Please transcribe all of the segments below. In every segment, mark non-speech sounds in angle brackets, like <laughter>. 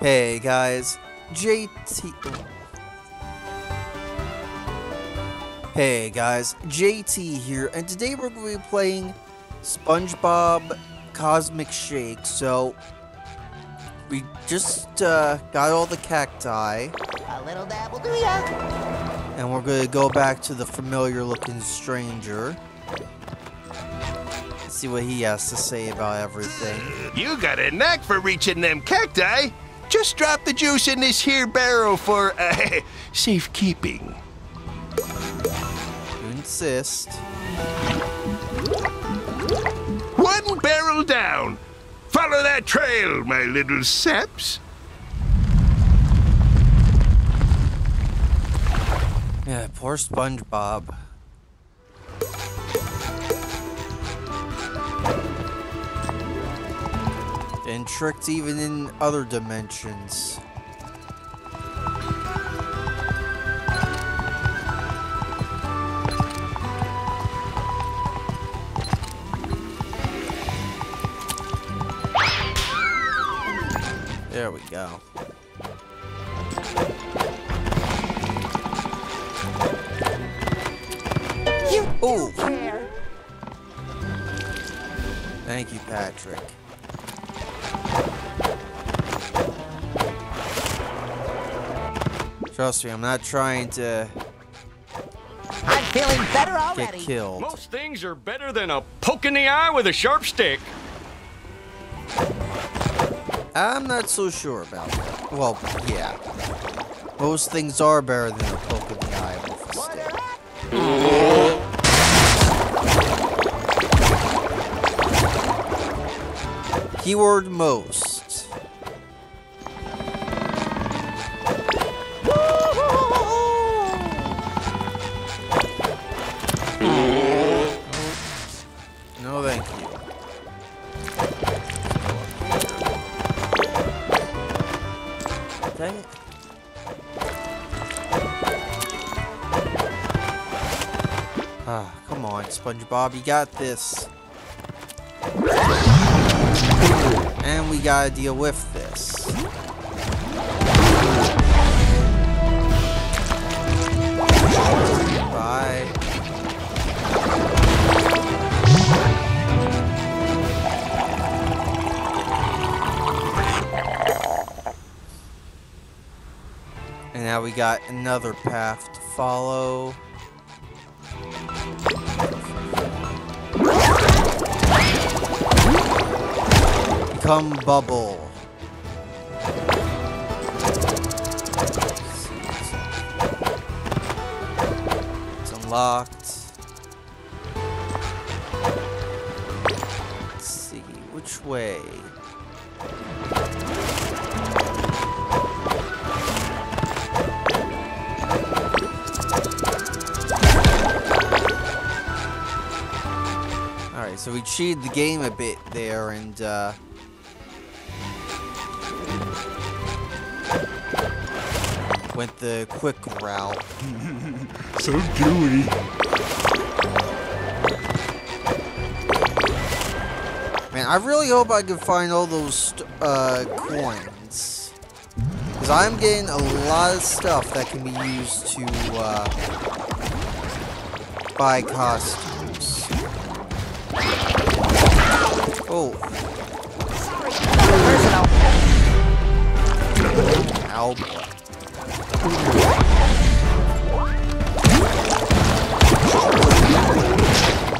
Hey guys, JT. Hey guys, JT here, and today we're going to be playing SpongeBob Cosmic Shake. So, we just uh, got all the cacti, A little dab will do ya. and we're going to go back to the familiar looking stranger. See what he has to say about everything. You got a knack for reaching them cacti. Just drop the juice in this here barrel for uh, <laughs> safekeeping. You insist. One barrel down. Follow that trail, my little saps. Yeah, poor SpongeBob. Tricked even in other dimensions. There we go. Ooh. Thank you, Patrick. Trust me, I'm not trying to I'm feeling better already. get already. killed. Most things are better than a poke in the eye with a sharp stick. I'm not so sure about that. Well, yeah. Most things are better than a poke in the eye with a stick. Keyword most. SpongeBob, you got this. And we gotta deal with this. Bye. And now we got another path to follow. Become bubble. It's unlocked. Let's see, which way? Alright, so we cheated the game a bit there and uh went the quick route. <laughs> So gooey. Man, I really hope I can find all those uh, coins. Because I'm getting a lot of stuff that can be used to uh, buy costumes. Oh, Personal. ow.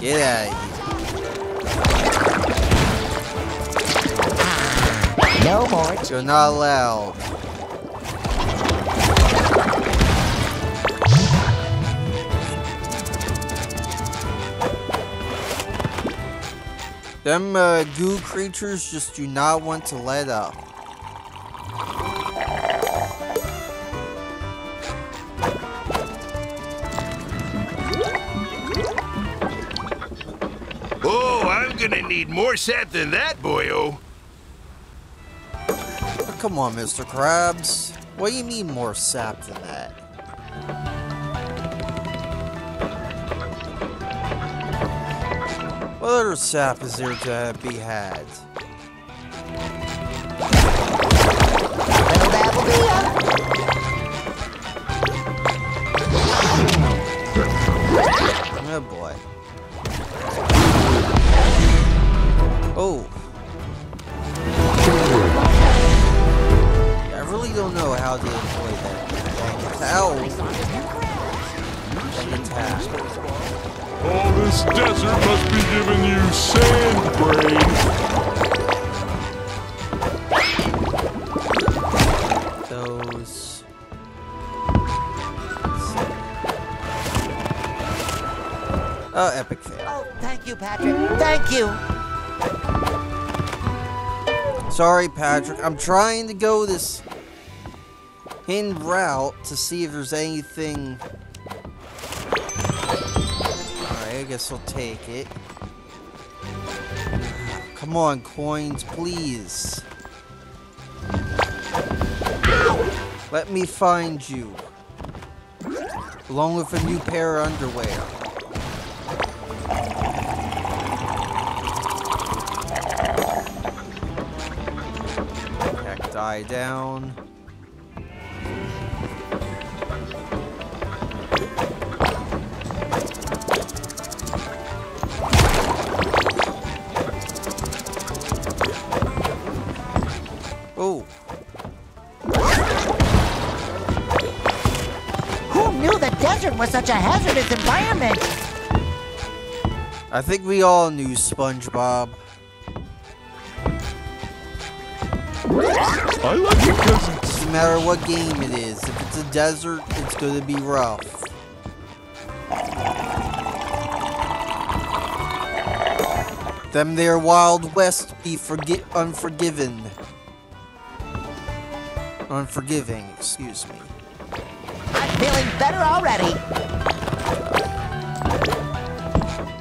Get out of here. No more. You're not allowed. Them uh, goo creatures just do not want to let up. Need more sap than that, boyo. Oh, come on, Mr. Krabs. What do you mean more sap than that? What other sap is there to be had? Thank you, Patrick. Thank you. Sorry, Patrick. I'm trying to go this hidden route to see if there's anything. Alright, I guess I'll take it. Come on, coins, please. Let me find you. Along with a new pair of underwear. Cacti down. Oh, Who knew the desert was such a hazardous environment? I think we all knew SpongeBob. I like it because it's Doesn't matter what game it is. If it's a desert, it's gonna be rough. Them there Wild West be forgi- unforgiven. Unforgiving, excuse me. I'm feeling better already.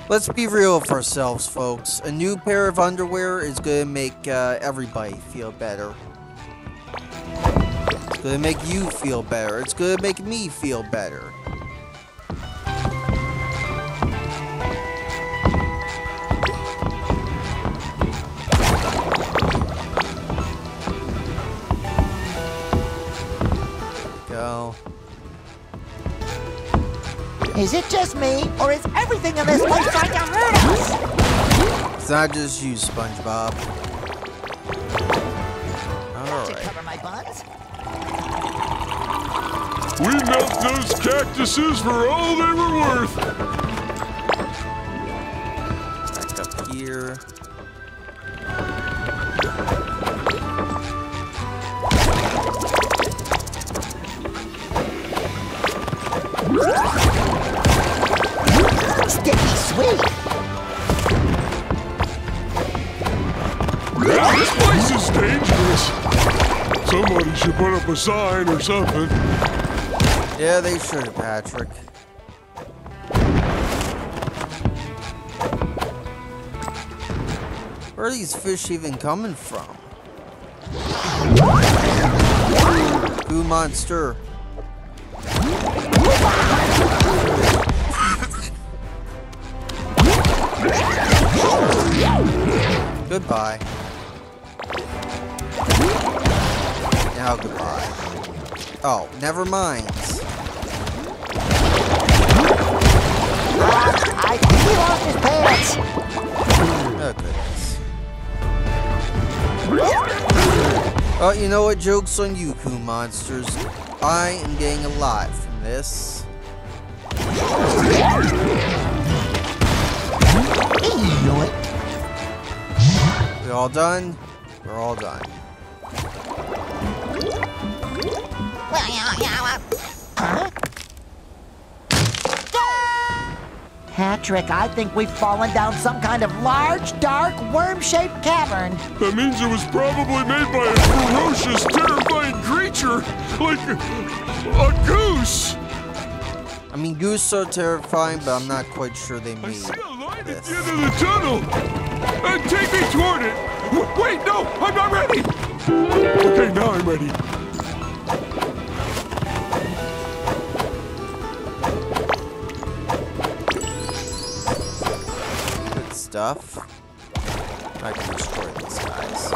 Let's be real with ourselves, folks. A new pair of underwear is gonna make uh, everybody feel better. It's gonna make you feel better. It's gonna make me feel better. Go. Is it just me, or is everything in this place trying to hurt us? It's not just you, SpongeBob. We milked those cactuses for all they were worth. Back up here. Sticky sweet. This place is dangerous. Somebody should put up a sign or something. Yeah, they should, Patrick. Where are these fish even coming from? Who monster? Goodbye. Now goodbye. Oh, never mind. Oh, you know what? Joke's on you, Pooh Monsters. I am getting a lot from this. Ew. We all done? We're all done. Patrick, I think we've fallen down some kind of large, dark, worm-shaped cavern. That means it was probably made by a ferocious, terrifying creature, like a, a goose. I mean, goose are terrifying, but I'm not quite sure they I made see a light at the end of the tunnel. And take me toward it. W- wait, no, I'm not ready. Okay, now I'm ready. Stuff. I can destroy these guys.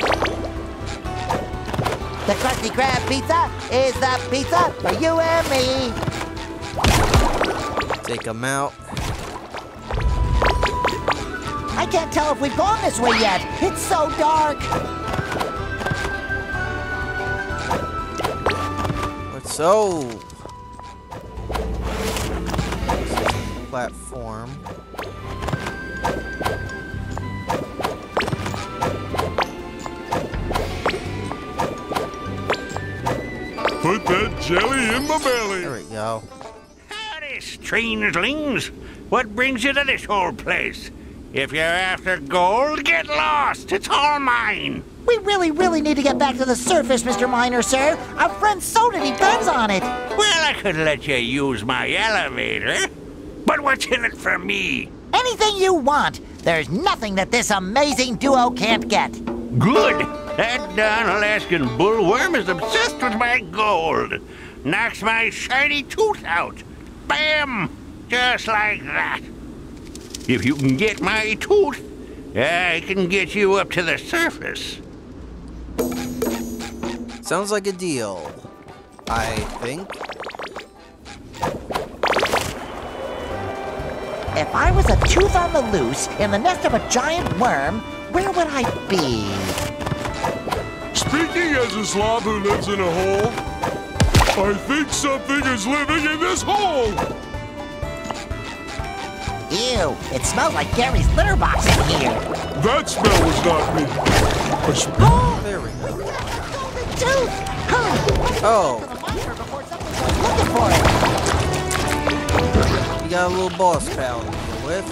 The Krusty Krab pizza is the pizza for you and me. Take them out. I can't tell if we've gone this way yet. It's so dark. What's so, platform. Put that jelly in my belly. There we go. Howdy, strangelings. What brings you to this whole place? If you're after gold, get lost. It's all mine. We really, really need to get back to the surface, Mr. Miner, sir. Our friend Soda depends on it. Well, I could let you use my elevator. But what's in it for me? Anything you want. There's nothing that this amazing duo can't get. Good. That darn Alaskan bullworm is obsessed with my gold. Knocks my shiny tooth out. Bam! Just like that. If you can get my tooth, I can get you up to the surface. Sounds like a deal. I think. If I was a tooth on the loose in the nest of a giant worm, where would I be? Speaking as a slob who lives in a hole, I think something is living in this hole. Ew, it smells like Gary's litter box in here. That smell was not me. I <gasps> Oh, There we go. golden tooth! Hurry, Oh. get to the miner before something goes looking for it. You got a little boss pal to deal with.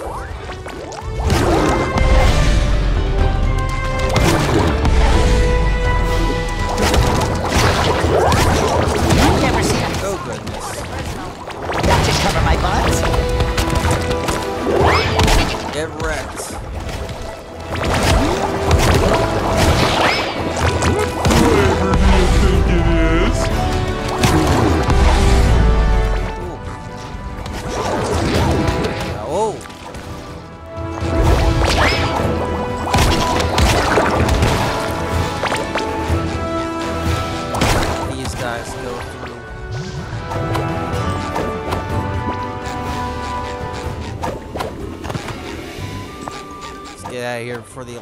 Never seen a Oh goodness. that should cover my butt. Get wrecked.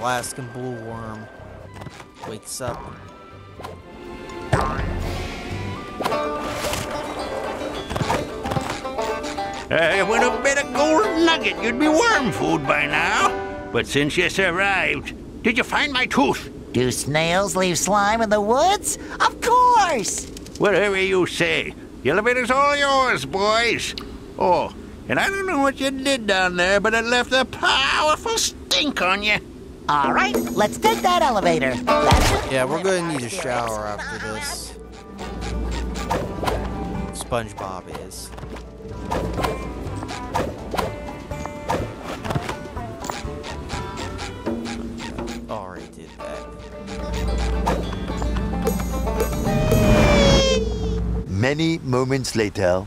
Here before the Alaskan bullworm wakes up. Uh, with a bit a gold nugget, you'd be worm food by now. But since you survived, did you find my tooth? Do snails leave slime in the woods? Of course! Whatever you say. The elevator's all yours, boys. Oh, and I don't know what you did down there, but it left a powerful stink on you. All right, let's take that elevator. Yeah, we're gonna need a shower after this. SpongeBob is. Already did that. Many moments later.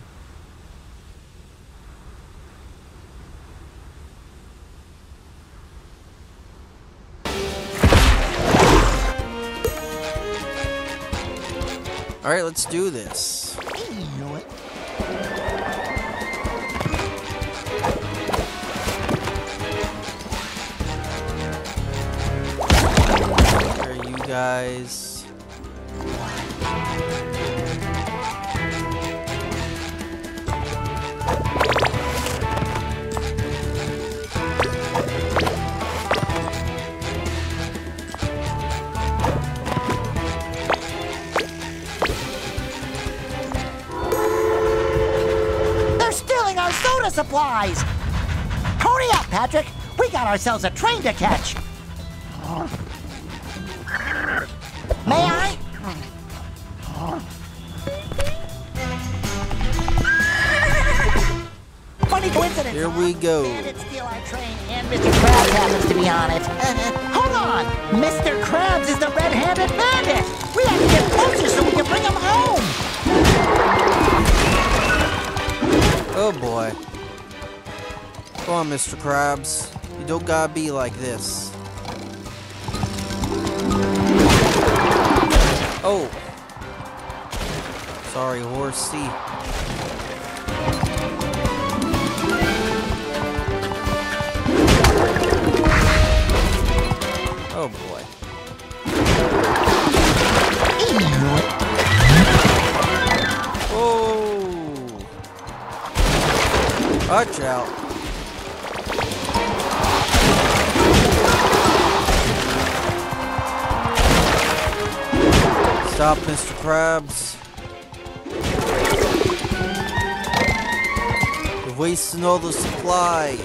Alright, let's do this. Are you guys? Our supplies! Hurry up, Patrick! We got ourselves a train to catch! May I? Funny coincidence. Here we go. Bandits steal our train, and Mr. Krabs happens to be on it. <laughs> Hold on! Mr. Krabs is the red-handed bandit! We have to get closer so we can bring him home! Oh boy. Come on, Mr. Krabs. You don't gotta be like this. Oh! Sorry, horsey. Oh boy. Oh. Watch out. Stop, Mr. Krabs. You're wasting all the supply.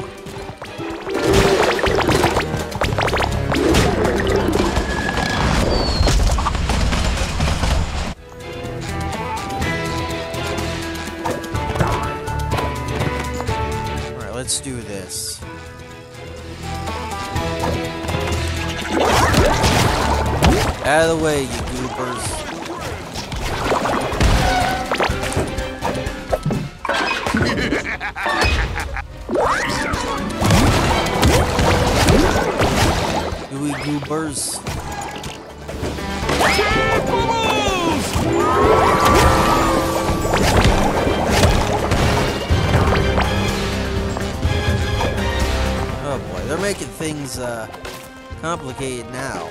Alright, let's do this. Out of the way, you goopers. They're making things uh, complicated now.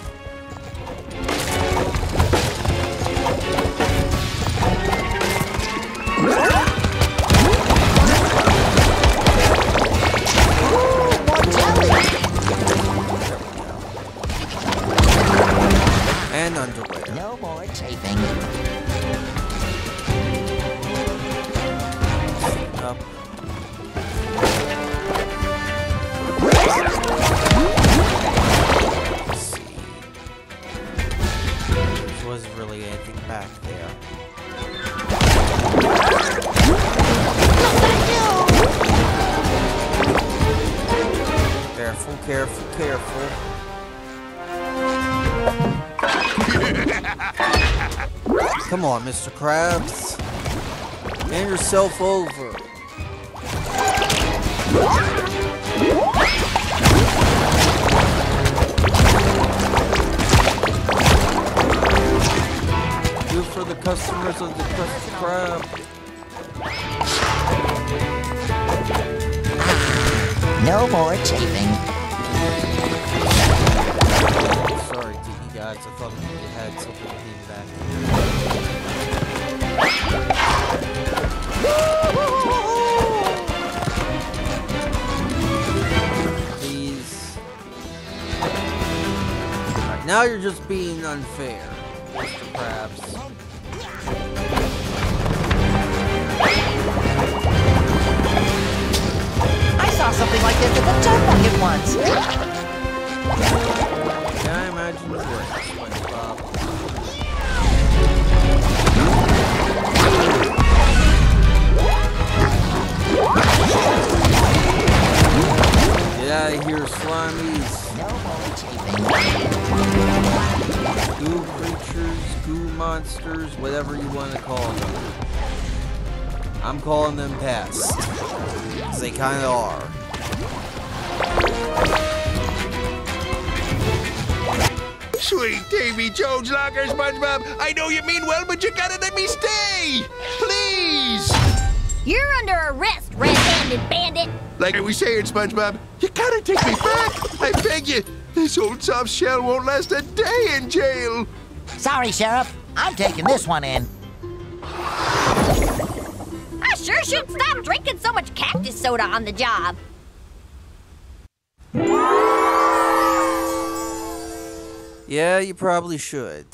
And underwear. No more chafing. Up. Let's see. There wasn't really anything back there. Careful, careful, careful. Come on, Mr. Krabs. Hand yourself over. Do for the customers of the Krusty Krab. No more chafing. I thought you had something came back. Please. Alright, now you're just being unfair, Mr. Krabs. I saw something like this at the Chum Bucket once. Monsters, whatever you want to call them. I'm calling them pests. 'Cause they kind of are. Sweet Davy Jones Locker, SpongeBob. I know you mean well, but you gotta let me stay. Please. You're under arrest, red-handed bandit. Like I was saying, SpongeBob, you gotta take me back. I beg you. This old soft shell won't last a day in jail. Sorry, Sheriff. I'm taking this one in. I sure should stop drinking so much cactus soda on the job. Yeah, you probably should.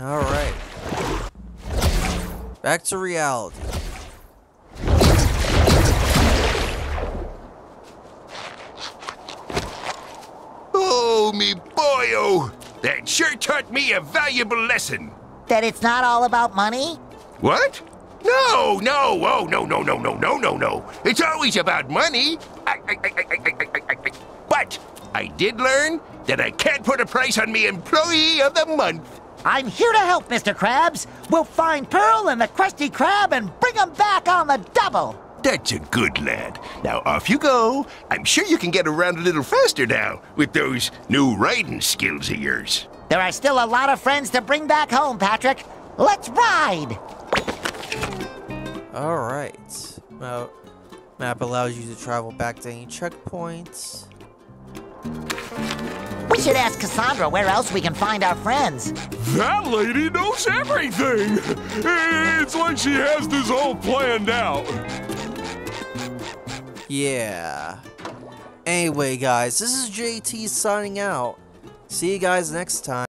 All right. Back to reality. Oh, me boyo. That sure taught me a valuable lesson. That it's not all about money? What? No, no, oh, no, no, no, no, no, no, no. It's always about money. I, I, I, I, I, I, I, I. But I did learn that I can't put a price on me employee of the month. I'm here to help, Mr. Krabs. We'll find Pearl and the Krusty Krab and bring them back on the double. That's a good lad. Now off you go. I'm sure you can get around a little faster now with those new riding skills of yours. There are still a lot of friends to bring back home, Patrick. Let's ride! All right. Well, map allows you to travel back to any checkpoints. We should ask Kassandra where else we can find our friends. That lady knows everything! It's like she has this all planned out. Yeah. Anyway, guys, this is JT signing out. See you guys next time.